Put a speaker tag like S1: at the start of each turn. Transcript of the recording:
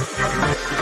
S1: you.